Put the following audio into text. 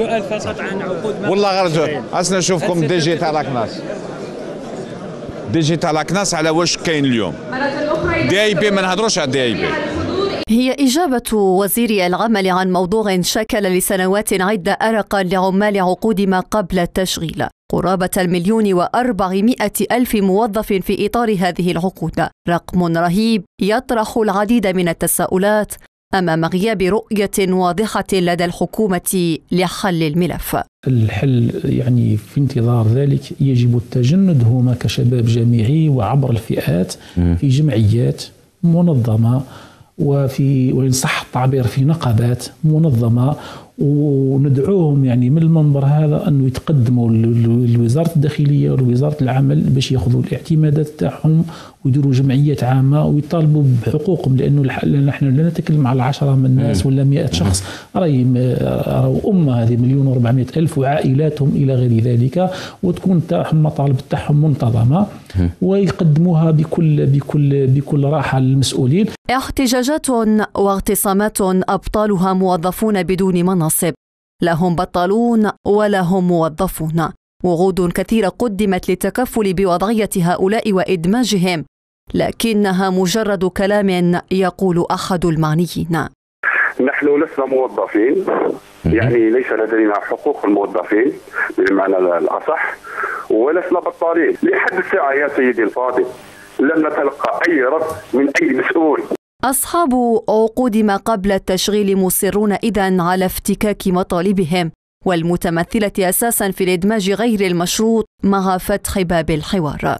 سؤال فقط عن عقود والله غير اسنا نشوفكم دي جي تاع لاكناس. دي جي تاع لاكناس على واش كاين اليوم. دي آي بي ما نهضروش على دي آي بي. هي إجابة وزير العمل عن موضوع شكل لسنوات عدة أرقا لعمال عقود ما قبل التشغيل. قرابة المليون وأربعمائة ألف موظف في إطار هذه العقود. رقم رهيب يطرح العديد من التساؤلات. أمام غياب رؤية واضحة لدى الحكومة لحل الملف. الحل يعني في انتظار ذلك يجب التجند هما كشباب جامعي وعبر الفئات في جمعيات منظمة وفي وإن صح التعبير في نقابات منظمة وندعوهم يعني من المنبر هذا انه يتقدموا لوزارة الداخلية ولوزارة العمل باش ياخذوا الاعتمادات تاعهم ويديروا جمعيات عامة ويطالبوا بحقوقهم لأنه نحن لا نتكلم على عشرة من الناس ولا مئة شخص. راهي راهو أمة هذه مليون و400 ألف وعائلاتهم إلى غير ذلك وتكون تاعهم المطالب تاعهم منتظمة ويقدموها بكل بكل بكل راحة للمسؤولين. احتجاجات واعتصامات أبطالها موظفون بدون مناصب لهم بطالون ولهم موظفون. وعود كثيرة قدمت للتكفل بوضعية هؤلاء وإدماجهم. لكنها مجرد كلام يقول أحد المعنيين. نحن لسنا موظفين. يعني ليس لدينا حقوق الموظفين بالمعنى الأصح ولسنا بطالين. لحد الساعة يا سيدي الفاضل لم نتلقى أي رد من أي مسؤول. أصحاب عقود ما قبل التشغيل مصرون إذا على افتكاك مطالبهم والمتمثلة أساسا في الإدماج غير المشروط مع فتح باب الحوار.